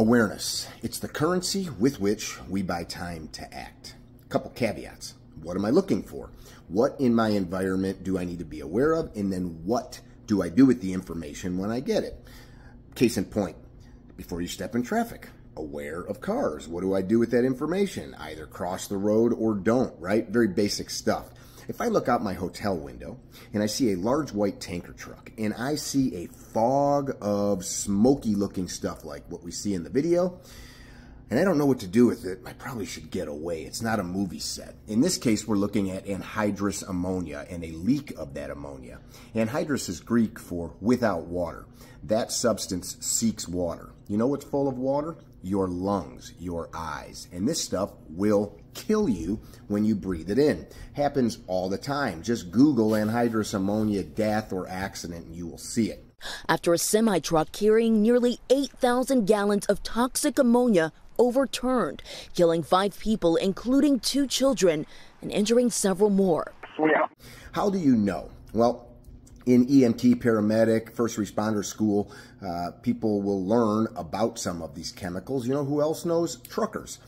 Awareness. It's the currency with which we buy time to act. Couple caveats. What am I looking for? What in my environment do I need to be aware of? And then what do I do with the information when I get it? Case in point, before you step in traffic, aware of cars. What do I do with that information? Either cross the road or don't, right? Very basic stuff. If I look out my hotel window and I see a large white tanker truck and I see a fog of smoky looking stuff like what we see in the video, and I don't know what to do with it, I probably should get away. It's not a movie set. In this case, we're looking at anhydrous ammonia and a leak of that ammonia. Anhydrous is Greek for without water. That substance seeks water. You know what's full of water? Your lungs, your eyes. And this stuff will kill you when you breathe it in. Happens all the time. Just Google anhydrous ammonia death or accident and you will see it. After a semi truck carrying nearly 8,000 gallons of toxic ammonia overturned, killing five people, including two children, and injuring several more. Yeah. How do you know? Well, in EMT, paramedic, first responder school, uh, people will learn about some of these chemicals. You know who else knows? Truckers.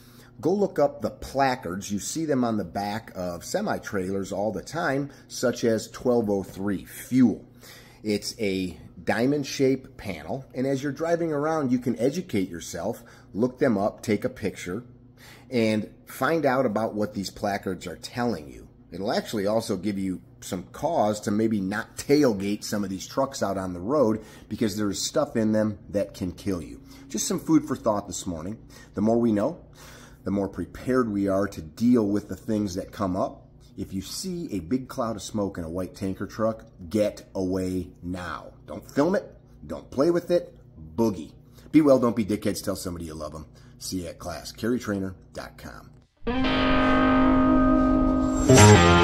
Go look up the placards. You see them on the back of semi trailers all the time, such as 1203 fuel. It's a diamond shaped panel, and as you're driving around, you can educate yourself, look them up, take a picture, and find out about what these placards are telling you. It'll actually also give you some cause to maybe not tailgate some of these trucks out on the road because there is stuff in them that can kill you. Just some food for thought this morning. The more we know, the more prepared we are to deal with the things that come up. If you see a big cloud of smoke in a white tanker truck, get away now. Don't film it. Don't play with it. Boogie. Be well, don't be dickheads. Tell somebody you love them. See you at class. CarryTrainer.com. Bye.